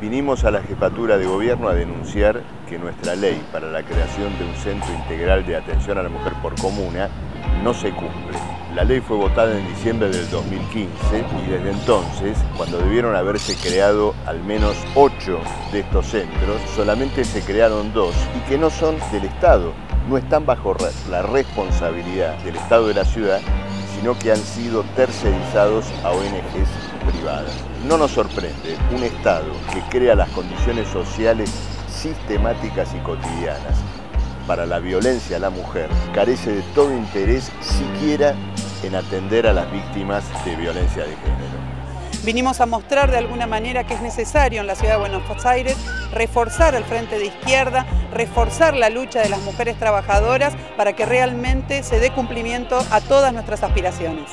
Vinimos a la jefatura de gobierno a denunciar que nuestra ley para la creación de un centro integral de atención a la mujer por comuna no se cumple. La ley fue votada en diciembre del 2015 y desde entonces, cuando debieron haberse creado al menos ocho de estos centros, solamente se crearon dos y que no son del Estado, no están bajo la responsabilidad del Estado de la ciudad, sino que han sido tercerizados a ONGs privadas. No nos sorprende un Estado que crea las condiciones sociales sistemáticas y cotidianas para la violencia a la mujer carece de todo interés siquiera en atender a las víctimas de violencia de género. Vinimos a mostrar de alguna manera que es necesario en la ciudad de Buenos Aires reforzar el frente de izquierda, reforzar la lucha de las mujeres trabajadoras para que realmente se dé cumplimiento a todas nuestras aspiraciones.